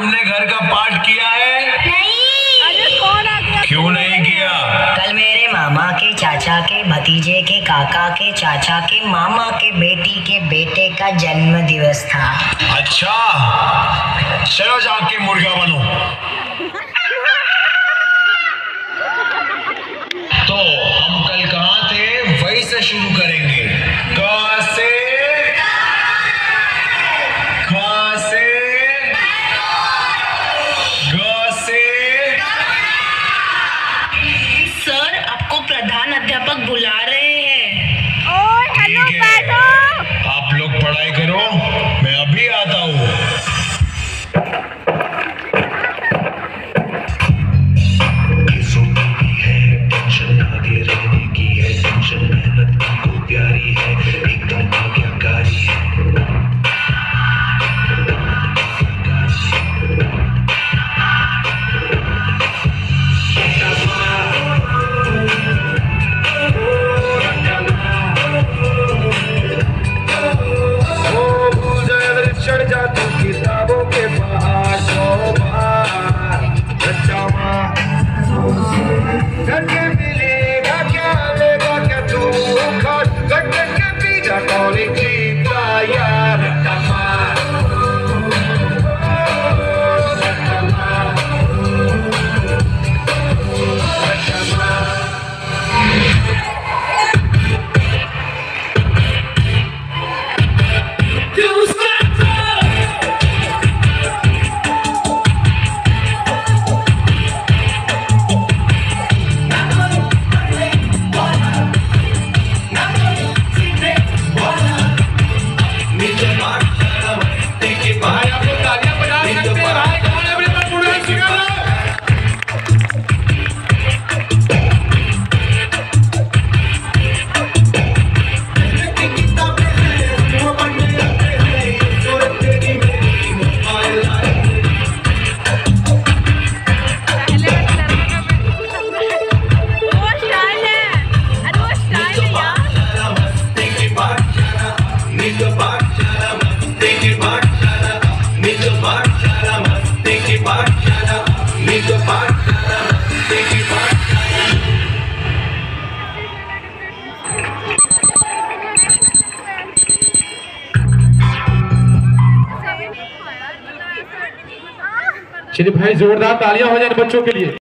तुमने घर का पाठ किया है? अरे कौन आ गया? क्यों नहीं किया? कल मेरे मामा के चाचा के भतीजे के काका के चाचा के मामा के बेटी के बेटे का जन्म दिवस था। अच्छा। चलो जाके मुर्गा बनो। तो हम कल कहाँ थे? वही से शुरू करेंगे चलिए भाई जोरदार तालियाँ हो जाए बच्चों के लिए।